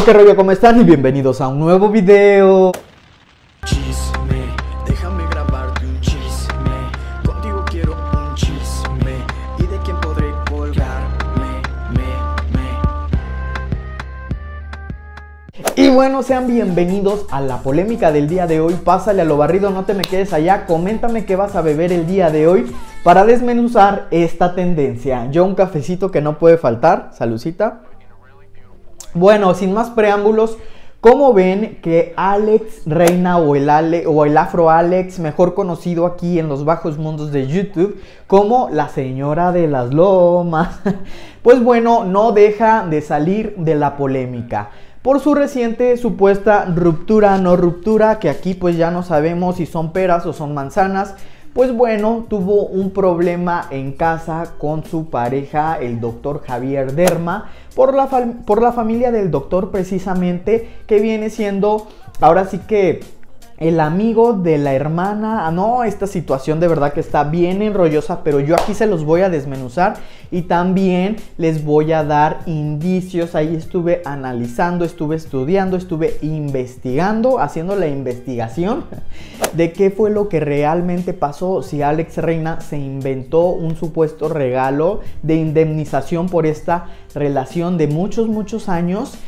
Hey, qué rollo, ¿cómo están? Y bienvenidos a un nuevo video. Chisme, déjame grabarte un chisme. Contigo quiero un chisme. ¿Y de quién podré colgarme? Me, me. Y bueno, sean bienvenidos a la polémica del día de hoy. Pásale a lo barrido, no te me quedes allá. Coméntame qué vas a beber el día de hoy para desmenuzar esta tendencia. Yo un cafecito que no puede faltar. Salucita. Bueno, sin más preámbulos, ¿cómo ven que Alex Reina o el, Ale, o el Afro Alex, mejor conocido aquí en los bajos mundos de YouTube como la señora de las lomas, pues bueno, no deja de salir de la polémica? Por su reciente supuesta ruptura, no ruptura, que aquí pues ya no sabemos si son peras o son manzanas, pues bueno, tuvo un problema en casa con su pareja, el doctor Javier Derma, por la, por la familia del doctor precisamente, que viene siendo, ahora sí que el amigo de la hermana. Ah, no, esta situación de verdad que está bien enrollosa, pero yo aquí se los voy a desmenuzar y también les voy a dar indicios. Ahí estuve analizando, estuve estudiando, estuve investigando, haciendo la investigación de qué fue lo que realmente pasó. Si Alex Reina se inventó un supuesto regalo de indemnización por esta relación de muchos, muchos años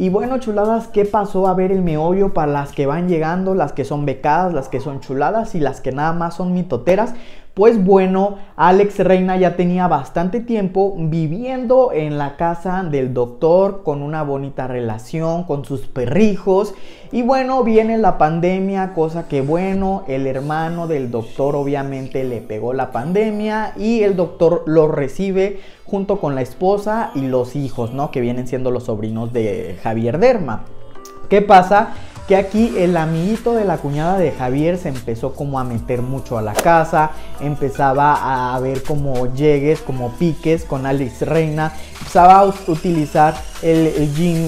y bueno, chuladas, ¿qué pasó? A ver el meollo para las que van llegando, las que son becadas, las que son chuladas y las que nada más son mitoteras. Pues bueno, Alex Reina ya tenía bastante tiempo viviendo en la casa del doctor con una bonita relación con sus perrijos. Y bueno, viene la pandemia, cosa que bueno, el hermano del doctor obviamente le pegó la pandemia y el doctor lo recibe junto con la esposa y los hijos, ¿no? Que vienen siendo los sobrinos de Javier Derma. ¿Qué pasa? Que aquí el amiguito de la cuñada de Javier se empezó como a meter mucho a la casa, empezaba a ver como llegues, como piques con Alex Reina, empezaba a utilizar el,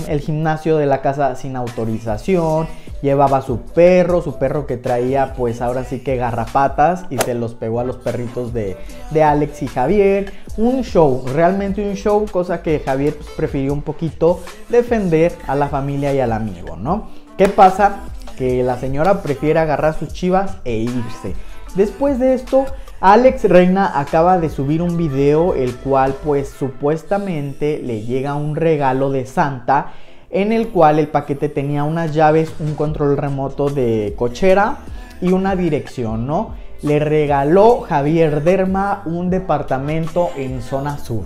el gimnasio de la casa sin autorización, llevaba su perro, su perro que traía pues ahora sí que garrapatas y se los pegó a los perritos de, de Alex y Javier. Un show, realmente un show, cosa que Javier pues, prefirió un poquito defender a la familia y al amigo, ¿no? ¿Qué pasa? Que la señora prefiere agarrar sus chivas e irse. Después de esto, Alex Reina acaba de subir un video el cual pues supuestamente le llega un regalo de Santa en el cual el paquete tenía unas llaves, un control remoto de cochera y una dirección, ¿no? Le regaló Javier Derma un departamento en zona sur,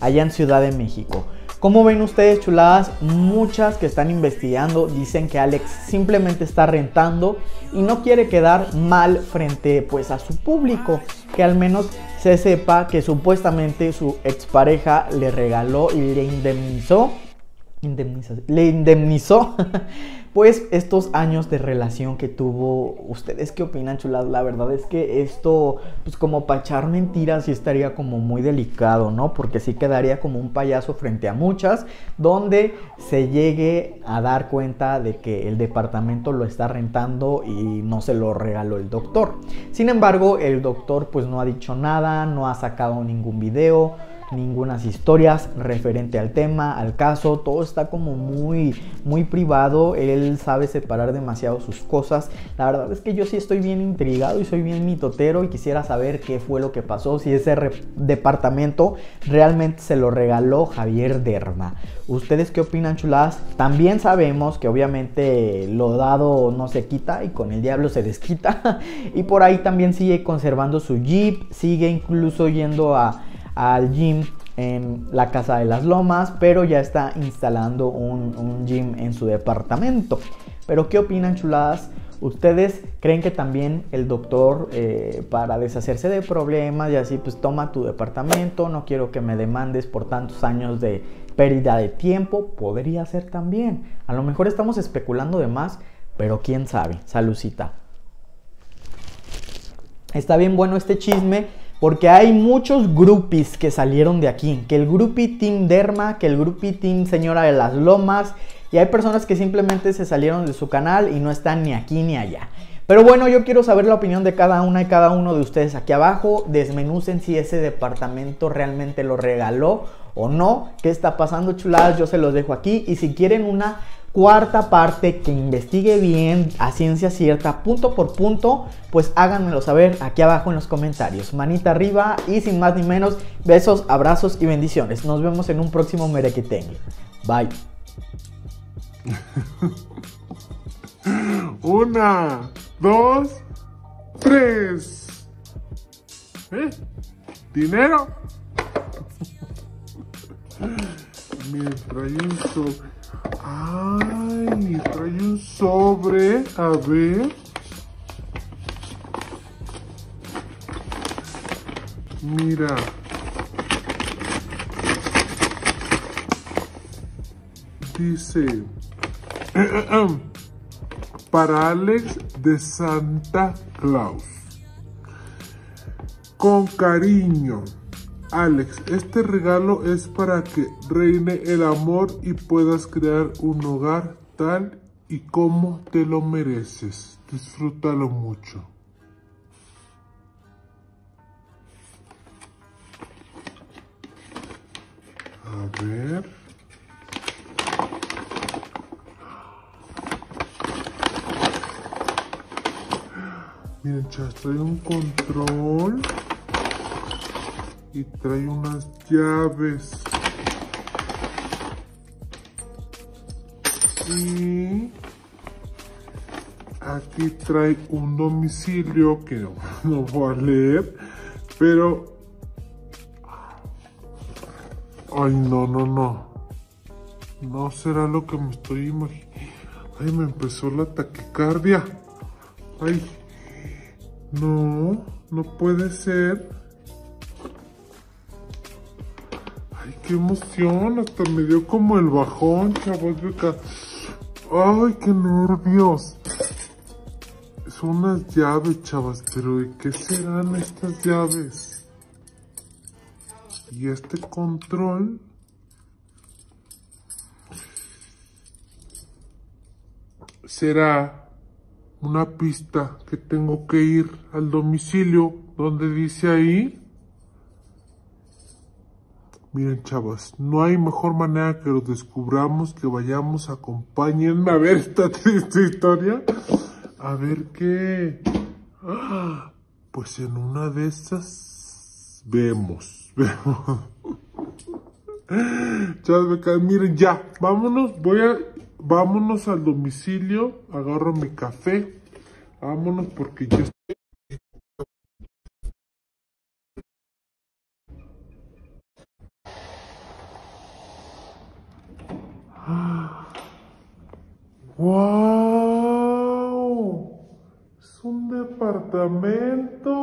allá en Ciudad de México. Como ven ustedes chuladas, muchas que están investigando dicen que Alex simplemente está rentando y no quiere quedar mal frente pues a su público, que al menos se sepa que supuestamente su expareja le regaló y le indemnizó le indemnizó pues estos años de relación que tuvo. ¿Ustedes qué opinan, chuladas? La verdad es que esto, pues como para echar mentiras, sí estaría como muy delicado, ¿no? Porque sí quedaría como un payaso frente a muchas, donde se llegue a dar cuenta de que el departamento lo está rentando y no se lo regaló el doctor. Sin embargo, el doctor pues no ha dicho nada, no ha sacado ningún video ningunas historias referente al tema, al caso, todo está como muy, muy privado, él sabe separar demasiado sus cosas. La verdad es que yo sí estoy bien intrigado y soy bien mitotero y quisiera saber qué fue lo que pasó, si ese departamento realmente se lo regaló Javier Derma. ¿Ustedes qué opinan, chuladas? También sabemos que obviamente lo dado no se quita y con el diablo se desquita. y por ahí también sigue conservando su jeep, sigue incluso yendo a al gym en la Casa de las Lomas, pero ya está instalando un, gym en su departamento. Pero ¿qué opinan chuladas? ¿Ustedes creen que también el doctor eh, para deshacerse de problemas y así pues toma tu departamento, no quiero que me demandes por tantos años de pérdida de tiempo? Podría ser también. A lo mejor estamos especulando de más, pero quién sabe. Salucita. Está bien bueno este chisme porque hay muchos groupies que salieron de aquí. Que el groupie Team Derma, que el groupie Team Señora de las Lomas. Y hay personas que simplemente se salieron de su canal y no están ni aquí ni allá. Pero bueno, yo quiero saber la opinión de cada una y cada uno de ustedes aquí abajo. Desmenucen si ese departamento realmente lo regaló o no. ¿Qué está pasando, chuladas? Yo se los dejo aquí. Y si quieren una cuarta parte que investigue bien a ciencia cierta, punto por punto, pues háganmelo saber aquí abajo en los comentarios. Manita arriba y sin más ni menos, besos, abrazos y bendiciones. Nos vemos en un próximo Merequetengue. Bye. Una, dos, tres. ¿Eh? ¿Dinero? Sobre. Ay, trae un sobre. A ver. Mira. Dice. Para Alex de Santa Claus. Con cariño. Alex, este regalo es para que reine el amor y puedas crear un hogar tal y como te lo mereces. Disfrútalo mucho. A ver. Miren, chavos, trae un control y trae unas llaves. Y aquí trae un domicilio que no, no voy a leer, pero... Ay, no, no, no. No será lo que me estoy imaginando. Ay, me empezó la taquicardia. Ay, no, no puede ser. Qué emoción. Hasta me dio como el bajón, chavos. Ay, qué nervios. Son unas llaves, chavas. Pero ¿de qué serán estas llaves? Y este control... Será una pista que tengo que ir al domicilio donde dice ahí. Miren chavos, no hay mejor manera que lo descubramos que vayamos, acompáñenme a ver esta triste historia. A ver qué... ¡Ah! Pues en una de esas vemos, vemos. Chavos, miren ya, vámonos, voy a vámonos al domicilio, agarro mi café, vámonos porque yo estoy... ¡Wow! Es un departamento.